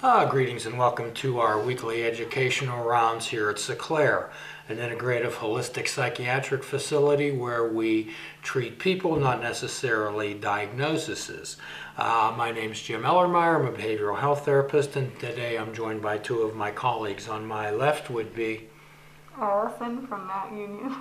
Uh, greetings and welcome to our weekly educational rounds here at Seclair, an integrative holistic psychiatric facility where we treat people, not necessarily diagnoses. Uh, my name is Jim Ellermeyer. I'm a behavioral health therapist, and today I'm joined by two of my colleagues. On my left would be, Allison from Mount Union.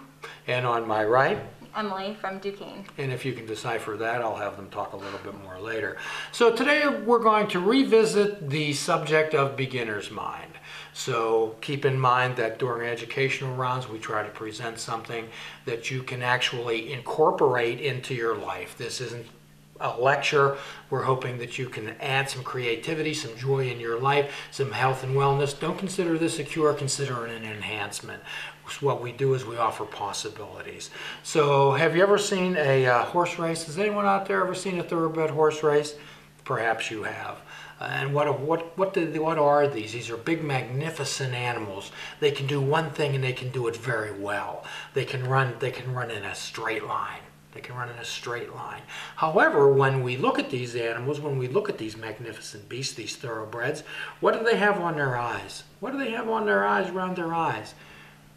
and on my right, Emily from Duquesne. And if you can decipher that, I'll have them talk a little bit more later. So today we're going to revisit the subject of beginner's mind. So keep in mind that during educational rounds, we try to present something that you can actually incorporate into your life. This isn't a lecture. We're hoping that you can add some creativity, some joy in your life, some health and wellness. Don't consider this a cure, consider it an enhancement. What we do is we offer possibilities. So, have you ever seen a uh, horse race? Has anyone out there ever seen a thoroughbred horse race? Perhaps you have. And what what what do, what are these? These are big, magnificent animals. They can do one thing and they can do it very well. They can run. They can run in a straight line. They can run in a straight line. However, when we look at these animals, when we look at these magnificent beasts, these thoroughbreds, what do they have on their eyes? What do they have on their eyes, around their eyes?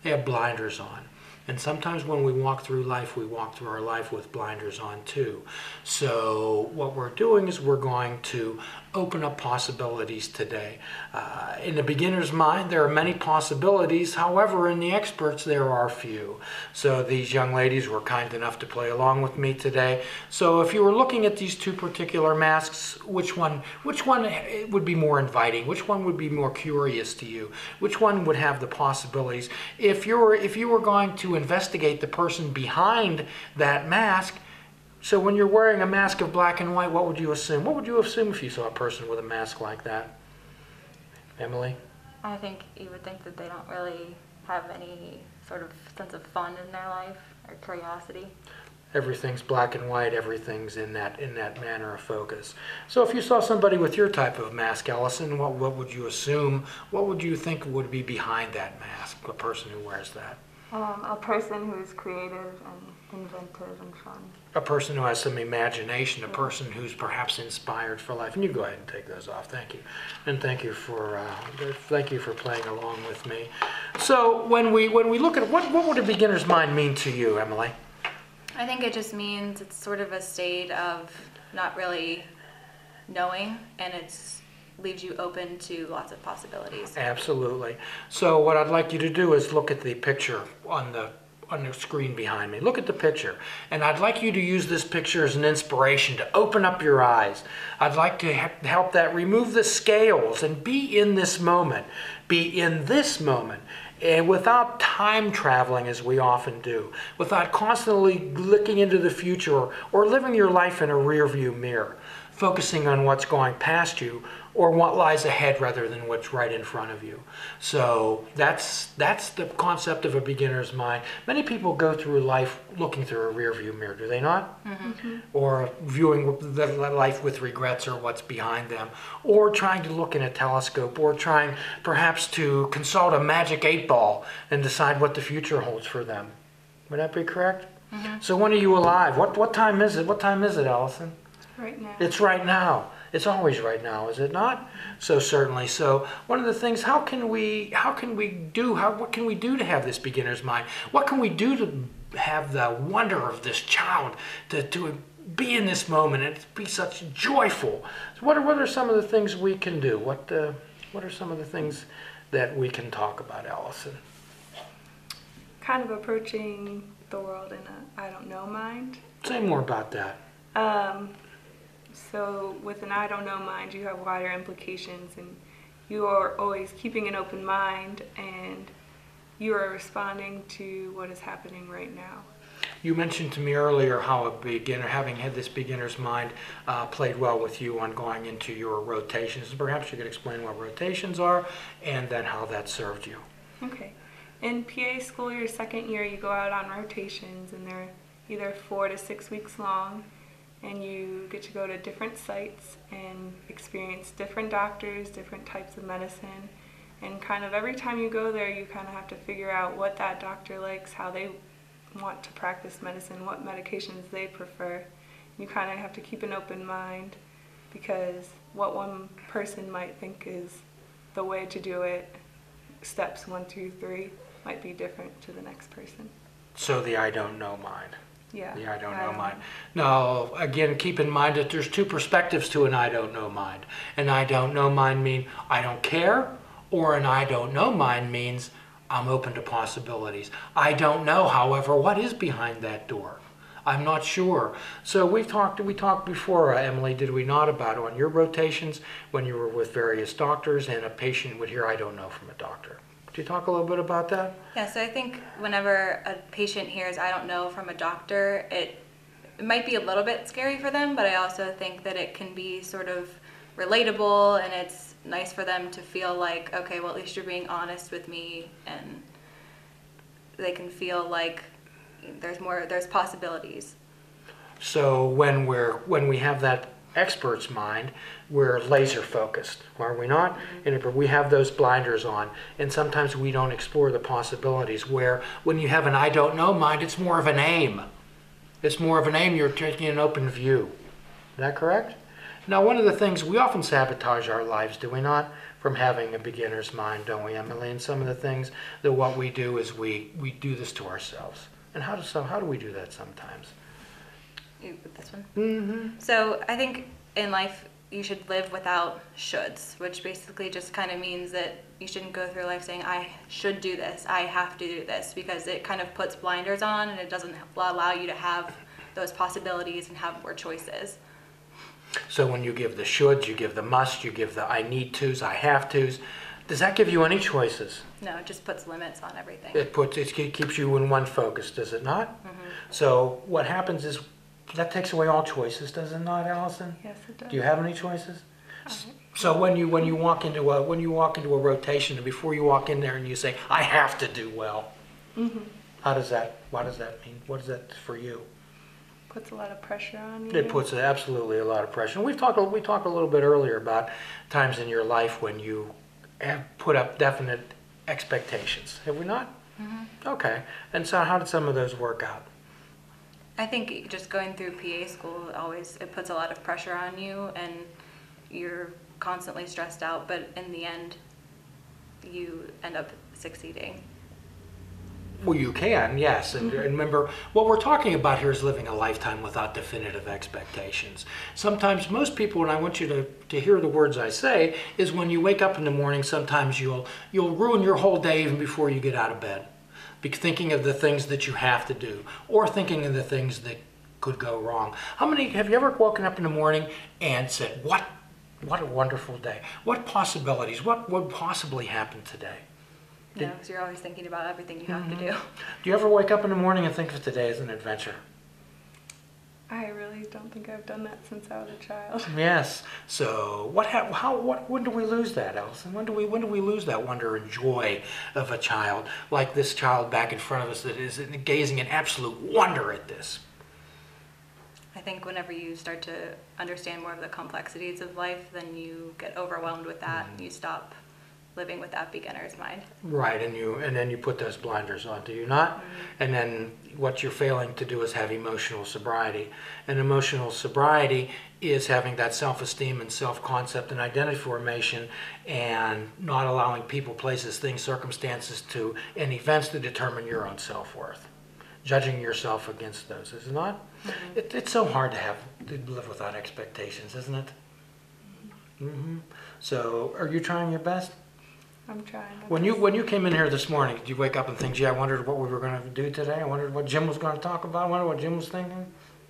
They have blinders on. And sometimes when we walk through life, we walk through our life with blinders on too. So what we're doing is we're going to open up possibilities today. Uh, in the beginner's mind, there are many possibilities. However, in the experts, there are few. So these young ladies were kind enough to play along with me today. So if you were looking at these two particular masks, which one, which one would be more inviting? Which one would be more curious to you? Which one would have the possibilities? If you were, if you were going to investigate the person behind that mask, so when you're wearing a mask of black and white, what would you assume? What would you assume if you saw a person with a mask like that? Emily? I think you would think that they don't really have any sort of sense of fun in their life or curiosity. Everything's black and white, everything's in that in that manner of focus. So if you saw somebody with your type of mask, Allison, what, what would you assume? What would you think would be behind that mask, a person who wears that? Um, a person who is creative and inventive and fun. A person who has some imagination, a person who's perhaps inspired for life. And you go ahead and take those off. Thank you, and thank you for uh, thank you for playing along with me. So when we when we look at what what would a beginner's mind mean to you, Emily? I think it just means it's sort of a state of not really knowing and it's leaves you open to lots of possibilities. Absolutely. So what I'd like you to do is look at the picture on the on the screen behind me. Look at the picture. And I'd like you to use this picture as an inspiration to open up your eyes. I'd like to help that remove the scales and be in this moment. Be in this moment. And without time traveling as we often do, without constantly looking into the future or, or living your life in a rear view mirror, focusing on what's going past you or what lies ahead rather than what's right in front of you. So that's that's the concept of a beginner's mind. Many people go through life looking through a rearview mirror, do they not? Mm-hmm. Or viewing the life with regrets or what's behind them, or trying to look in a telescope, or trying perhaps to consult a magic eight ball and decide what the future holds for them. Would that be correct? Mm-hmm. So when are you alive? What what time is it? What time is it, Allison? Right now. It's right now. It's always right now, is it not? So certainly. So one of the things, how can we, how can we do, how, what can we do to have this beginner's mind? What can we do to have the wonder of this child, to, to be in this moment and be such joyful? So what are, what are some of the things we can do? What, uh, what are some of the things that we can talk about, Allison? Kind of approaching the world in a I don't know mind. Say more about that. Um, so with an I don't know mind, you have wider implications and you are always keeping an open mind and you are responding to what is happening right now. You mentioned to me earlier how a beginner, having had this beginner's mind, uh, played well with you on going into your rotations. Perhaps you could explain what rotations are and then how that served you. Okay. In PA school, your second year, you go out on rotations and they're either four to six weeks long and you get to go to different sites and experience different doctors, different types of medicine. And kind of every time you go there, you kind of have to figure out what that doctor likes, how they want to practice medicine, what medications they prefer. You kind of have to keep an open mind because what one person might think is the way to do it, steps one, two, three, might be different to the next person. So the I don't know mind. Yeah. The I don't know mind. Now, again, keep in mind that there's two perspectives to an I don't know mind. An I don't know mind mean I don't care, or an I don't know mind means I'm open to possibilities. I don't know, however, what is behind that door. I'm not sure. So we've talked. We talked before, uh, Emily. Did we not about on your rotations when you were with various doctors and a patient would hear, "I don't know" from a doctor. Could you talk a little bit about that? Yeah, so I think whenever a patient hears I don't know from a doctor, it, it might be a little bit scary for them, but I also think that it can be sort of relatable and it's nice for them to feel like, okay, well, at least you're being honest with me and they can feel like there's more, there's possibilities. So when we're when we have that expert's mind, we're laser focused, are we not? Mm-hmm. And if we have those blinders on, and sometimes we don't explore the possibilities. Where when you have an I don't know mind, it's more of an aim. It's more of an aim. You're taking an open view. Is that correct? Now, one of the things we often sabotage our lives, do we not? From having a beginner's mind, don't we, Emily? And some of the things that what we do is we we do this to ourselves. And how do so? How do we do that sometimes? You, with this one? Mm-hmm. So I think in life you should live without shoulds, which basically just kind of means that you shouldn't go through life saying I should do this, I have to do this, because it kind of puts blinders on and it doesn't allow you to have those possibilities and have more choices. So when you give the shoulds, you give the must, you give the I need tos, I have tos. Does that give you any choices? No, it just puts limits on everything. It puts it keeps you in one focus, does it not? Mm-hmm. So what happens is that takes away all choices, does it not, Allison? Yes, it does. Do you have any choices? Uh, So when you when you walk into a when you walk into a rotation and before you walk in there and you say I have to do well, Mhm. how does that what does that mean? What is that for you? Puts a lot of pressure on you. It puts absolutely a lot of pressure. And we talked we talked a little bit earlier about times in your life when you have put up definite expectations. Have we not? Okay. And so how did some of those work out? I think just going through PA school always it puts a lot of pressure on you and you're constantly stressed out, but in the end you end up succeeding. Well, you can, yes. And, mm-hmm. and remember, what we're talking about here is living a lifetime without definitive expectations. Sometimes, most people, and I want you to, to hear the words I say, is when you wake up in the morning, sometimes you'll, you'll ruin your whole day even before you get out of bed. Be thinking of the things that you have to do, or thinking of the things that could go wrong. How many, have you ever woken up in the morning and said, what, what a wonderful day? What possibilities, what would possibly happen today? You know, because you're always thinking about everything you have to mm-hmm. do. Do you ever wake up in the morning and think of today as an adventure? I really don't think I've done that since I was a child. Yes. So what? Ha- how? What? When do we lose that, Allison? When do we? When do we lose that wonder and joy of a child like this child back in front of us that is gazing in absolute wonder at this? I think whenever you start to understand more of the complexities of life, then you get overwhelmed with that and mm-hmm. you stop living with that beginner's mind. Right, and you and then you put those blinders on, do you not? Mm-hmm. And then what you're failing to do is have emotional sobriety. And emotional sobriety is having that self-esteem and self-concept and identity formation and not allowing people, places, things, circumstances to and events to determine your own self-worth. Judging yourself against those, is it not? Mm-hmm. It, it's so hard to have to live without expectations, isn't it? Mm-hmm. mm-hmm. So, are you trying your best? I'm trying. my When you when you came in here this morning, did you wake up and think, "Gee, I wondered what we were going to do today. I wondered what Jim was going to talk about. I wondered what Jim was thinking."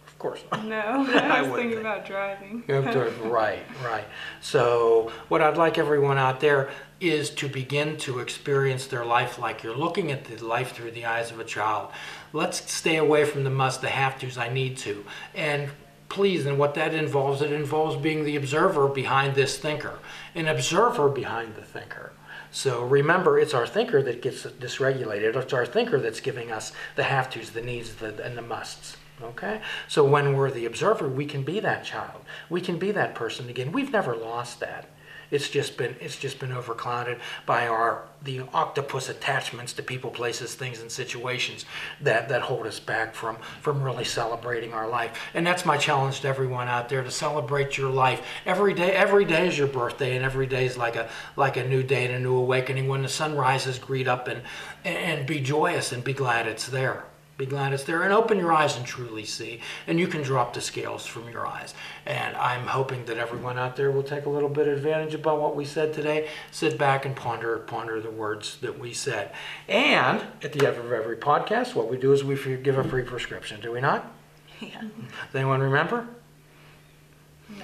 Of course. not. No, I I was wouldn't thinking think. about driving. You have to- right, right. So, what I'd like everyone out there is to begin to experience their life like you're looking at the life through the eyes of a child. Let's stay away from the must, the have tos, I need to. And please, and what that involves, it involves being the observer behind this thinker, an observer behind the thinker. So remember, it's our thinker that gets dysregulated. It's our thinker that's giving us the have tos, the needs, the, and the musts. Okay? So when we're the observer, we can be that child. We can be that person again. We've never lost that. It's just been it's just been overclouded by our the octopus attachments to people, places, things, and situations that that hold us back from from really celebrating our life. And that's my challenge to everyone out there to celebrate your life every day. Every day is your birthday, and every day is like a like a new day and a new awakening. When the sun rises, greet up and and be joyous and be glad it's there. Be glad it's there and open your eyes and truly see. And you can drop the scales from your eyes. And I'm hoping that everyone out there will take a little bit of advantage about what we said today. Sit back and ponder ponder the words that we said. And at the end of every podcast, what we do is we give a free prescription, do we not? Yeah. Does anyone remember?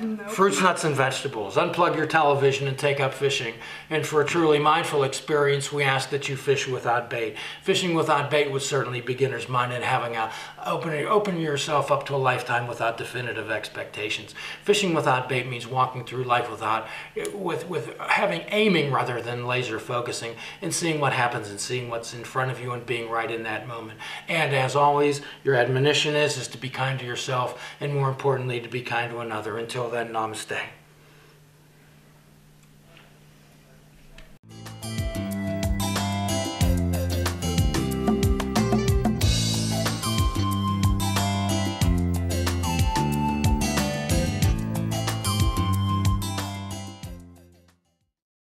Nope. Fruits, nuts, and vegetables. Unplug your television and take up fishing. And for a truly mindful experience, we ask that you fish without bait. Fishing without bait was certainly beginner's mind and having a opening opening yourself up to a lifetime without definitive expectations. Fishing without bait means walking through life without with with having aiming rather than laser focusing and seeing what happens and seeing what's in front of you and being right in that moment. And as always, your admonition is is to be kind to yourself and more importantly to be kind to another. Until then, namaste.